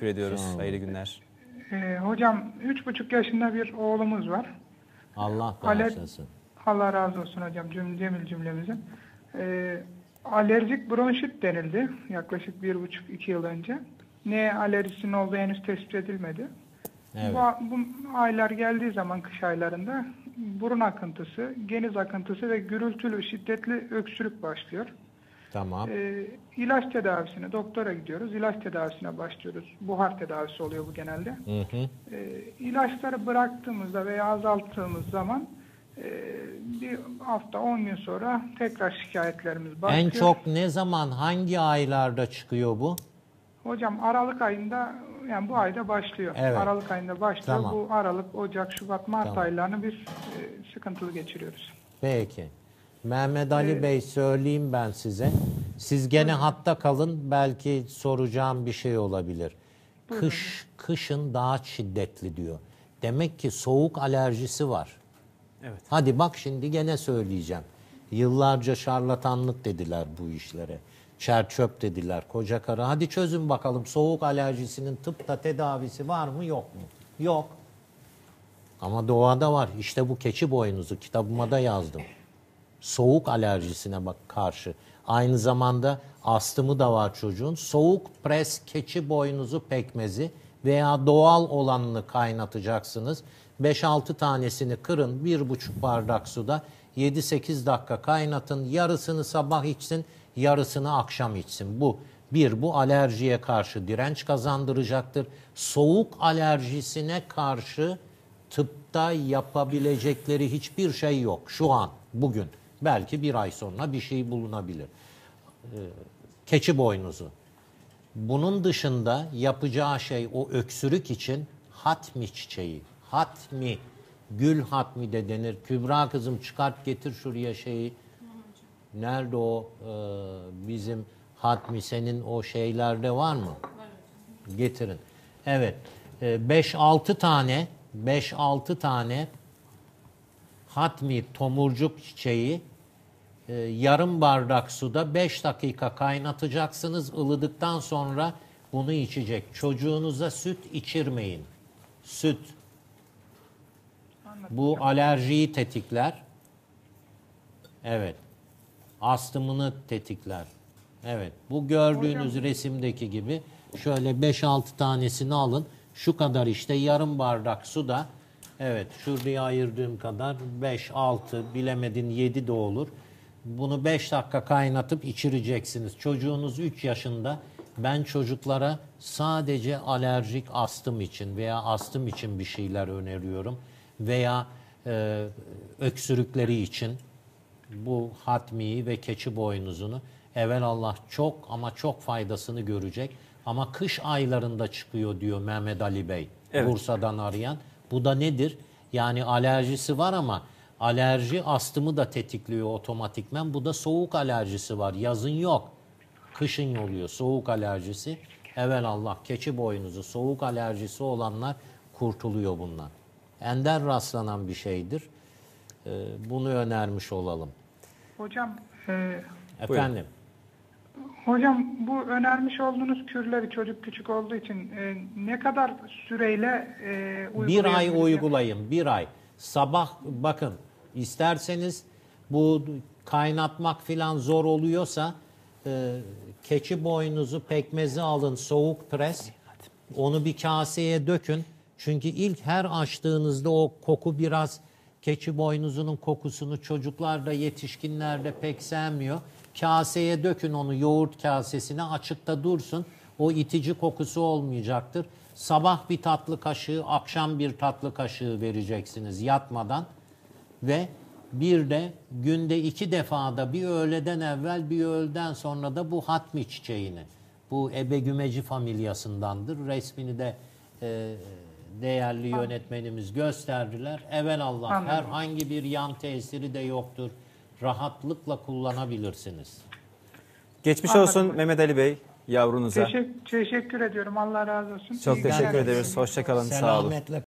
Teşekkür ediyoruz. Hayırlı günler. Ee, hocam üç buçuk yaşında bir oğlumuz var. Allah bağışlasın. Allah razı olsun hocam cüm, cemil cümlemizin. Ee, alerjik bronşit denildi yaklaşık bir buçuk iki yıl önce. Ne alerjisinin olduğu henüz tespit edilmedi. Evet. Bu, bu aylar geldiği zaman kış aylarında burun akıntısı, geniz akıntısı ve gürültülü şiddetli öksürük başlıyor. Tamam. Ee, ilaç tedavisine, doktora gidiyoruz. İlaç tedavisine başlıyoruz. Buhar tedavisi oluyor bu genelde. Hı hı. Ee, ilaçları bıraktığımızda veya azalttığımız zaman e, bir hafta 10 gün sonra tekrar şikayetlerimiz başlıyor. En çok ne zaman hangi aylarda çıkıyor bu? Hocam Aralık ayında yani bu ayda başlıyor. Evet. Aralık ayında başlıyor. Tamam. Bu Aralık, Ocak, Şubat, Mart Tamam. aylarını biz e, sıkıntılı geçiriyoruz. Peki. Mehmet Ali Bey söyleyeyim ben size. Siz gene hatta kalın belki soracağım bir şey olabilir. Kış kışın daha şiddetli diyor. Demek ki soğuk alerjisi var. Evet. Hadi bak şimdi gene söyleyeceğim. Yıllarca şarlatanlık dediler bu işlere. Çerçöp dediler koca karı. Hadi çözün bakalım soğuk alerjisinin tıpta tedavisi var mı yok mu? Yok. Ama doğada var. İşte bu keçi boynuzu kitabıma da yazdım. Soğuk alerjisine bak karşı. Aynı zamanda astımı da var çocuğun. Soğuk pres keçi boynuzu pekmezi veya doğal olanını kaynatacaksınız. 5-6 tanesini kırın 1,5 bardak suda 7-8 dakika kaynatın. Yarısını sabah içsin, yarısını akşam içsin. Bu bir, bu alerjiye karşı direnç kazandıracaktır. Soğuk alerjisine karşı tıpta yapabilecekleri hiçbir şey yok şu an, bugün. Belki bir ay sonra bir şey bulunabilir. Ee, keçi boynuzu. Bunun dışında yapacağı şey o öksürük için hatmi çiçeği. Hatmi, gül hatmi de denir. Kübra kızım çıkart getir şuraya şeyi. Nerede o e, bizim hatmi senin o şeylerde var mı? Getirin. Evet. 5-6 tane 5-6 tane hatmi tomurcuk çiçeği e, yarım bardak suda 5 dakika kaynatacaksınız. Ilıdıktan sonra bunu içecek. Çocuğunuza süt içirmeyin. Süt. Bu alerjiyi tetikler. Evet. Astımını tetikler. Evet. Bu gördüğünüz resimdeki gibi şöyle 5-6 tanesini alın. Şu kadar işte yarım bardak suda evet şuraya ayırdığım kadar 5-6 bilemedin 7 de olur. Bunu 5 dakika kaynatıp içireceksiniz. Çocuğunuz 3 yaşında. Ben çocuklara sadece alerjik astım için veya astım için bir şeyler öneriyorum. Veya e, öksürükleri için bu hatmiyi ve keçi boynuzunu Allah çok ama çok faydasını görecek. Ama kış aylarında çıkıyor diyor Mehmet Ali Bey. Evet. Bursa'dan arayan. Bu da nedir? Yani alerjisi var ama alerji astımı da tetikliyor otomatikmen. Bu da soğuk alerjisi var. Yazın yok. Kışın oluyor soğuk alerjisi. Allah keçi boynuzu soğuk alerjisi olanlar kurtuluyor bundan. Ender rastlanan bir şeydir. Ee, bunu önermiş olalım. Hocam e, Efendim. hocam bu önermiş olduğunuz kürleri çocuk küçük olduğu için e, ne kadar süreyle e, Bir ay uygulayın, bir ay. Sabah bakın isterseniz bu kaynatmak filan zor oluyorsa e, keçi boynuzu pekmezi alın soğuk pres. Onu bir kaseye dökün. Çünkü ilk her açtığınızda o koku biraz keçi boynuzunun kokusunu çocuklar da yetişkinler de pek sevmiyor. Kaseye dökün onu yoğurt kasesine açıkta dursun. O itici kokusu olmayacaktır. Sabah bir tatlı kaşığı, akşam bir tatlı kaşığı vereceksiniz yatmadan. Ve bir de günde iki defada bir öğleden evvel bir öğleden sonra da bu hatmi çiçeğini. Bu ebegümeci familyasındandır. Resmini de e, değerli yönetmenimiz gösterdiler. Evelallah Anladım. herhangi bir yan tesiri de yoktur. Rahatlıkla kullanabilirsiniz. Geçmiş Anladım. olsun Mehmet Ali Bey yavrunuza. Teşekkür, teşekkür ediyorum. Allah razı olsun. Çok İyi teşekkür ederiz. Hoşçakalın. Sağ olun.